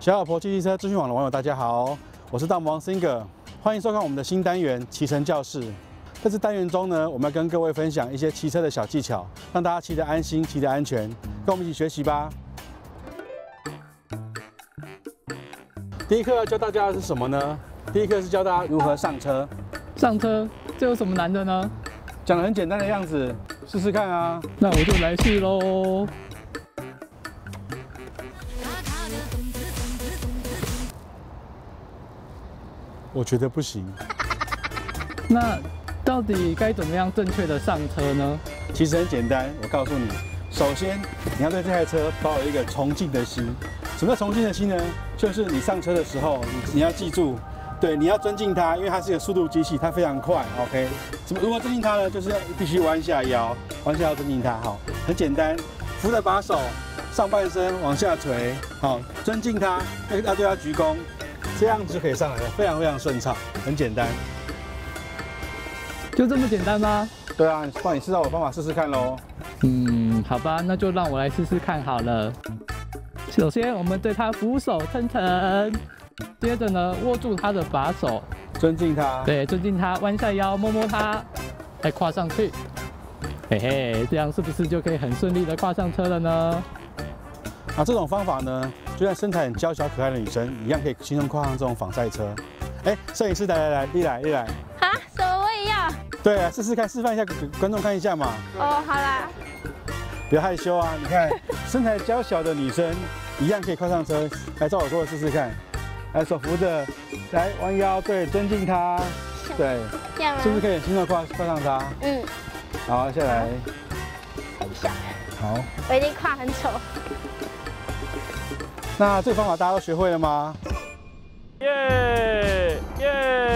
小老婆骑机车资讯网的网友，大家好，我是大魔王 Singer，欢迎收看我们的新单元骑乘教室。在这单元中呢，我们要跟各位分享一些骑车的小技巧，让大家骑得安心、骑得安全，跟我们一起学习吧。第一课要教大家的是什么呢？第一课是教大家如何上车。上车，这有什么难的呢？讲的很简单的样子，试试看啊。那我就来试喽。我觉得不行。那到底该怎么样正确的上车呢？其实很简单，我告诉你，首先你要对这台车抱有一个崇敬的心。什么叫崇敬的心呢？就是你上车的时候，你你要记住，对，你要尊敬它，因为它是一个速度机器，它非常快。OK，怎么如何尊敬它呢？就是要必须弯下腰，弯下腰尊敬它。好，很简单，扶着把手，上半身往下垂，好，尊敬它，要要对它鞠躬。这样子就可以上来了，非常非常顺畅，很简单，就这么简单吗？对啊，帮你试到我方法试试看喽。嗯，好吧，那就让我来试试看好了。首先，我们对他俯首称臣，接着呢，握住他的把手，尊敬他。对，尊敬他，弯下腰摸摸他，再跨上去。嘿嘿，这样是不是就可以很顺利的跨上车了呢？啊，这种方法呢？就像身材很娇小可爱的女生一样，可以轻松跨上这种仿赛车。哎，摄影师来来来，一来一来。啊，什么我也要？对啊，试试看，示范一下给观众看一下嘛。哦，好啦。不要害羞啊，你看身材娇小的女生一样可以跨上车。来，照我说的试试看。来，手扶着，来弯腰，对，尊敬她，对，这样吗？是不是可以轻松跨跨上它？嗯。好，下来。很小。好。我已经跨很丑。那这个方法大家都学会了吗？耶耶。